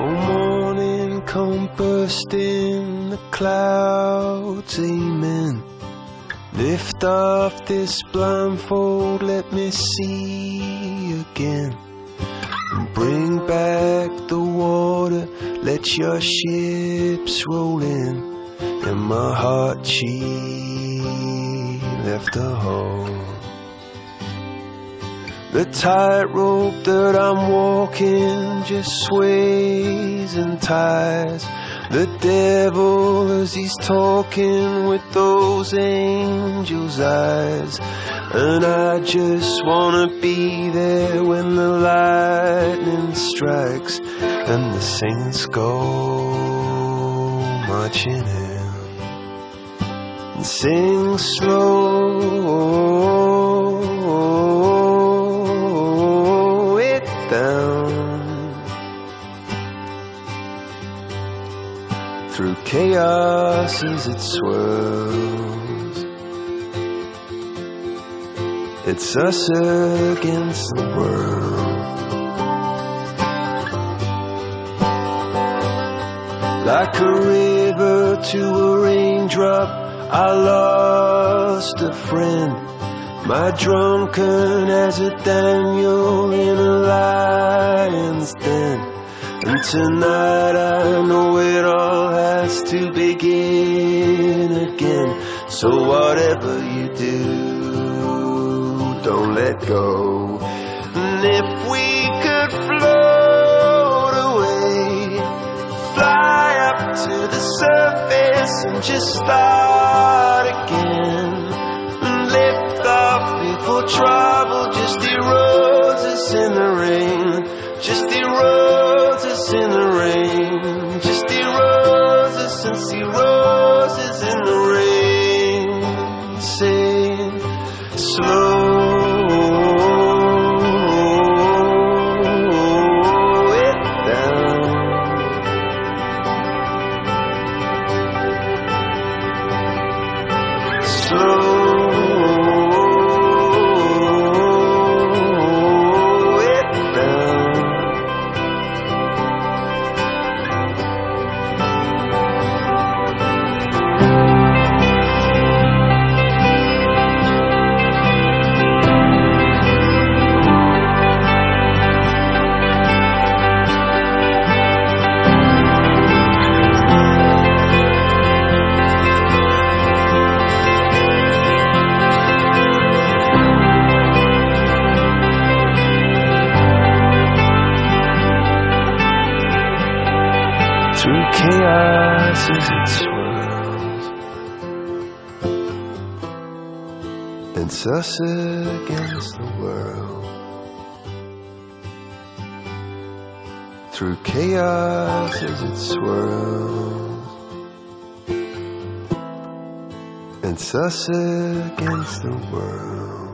Oh, morning come bursting the clouds, amen. Lift off this blindfold, let me see again. Bring back the water, let your ships roll in. And my heart, she left a hole. The tightrope that I'm walking just sways and ties. The devil as he's talking with those angels' eyes. And I just wanna be there when the lightning strikes and the saints go marching in. And sing slow Through chaos as it swirls. It's us against the world. Like a river to a raindrop, I lost a friend. My drunken as a Daniel in a lion's den. And tonight I know it all has to begin again. So whatever you do, don't let go. And if we could float away, fly up to the surface and just start again. And lift off before trouble just erodes us in the rain. See roses in the rain. Sing slow through chaos as it swirls. It's us against the world. Through chaos as it swirls. It's us against the world.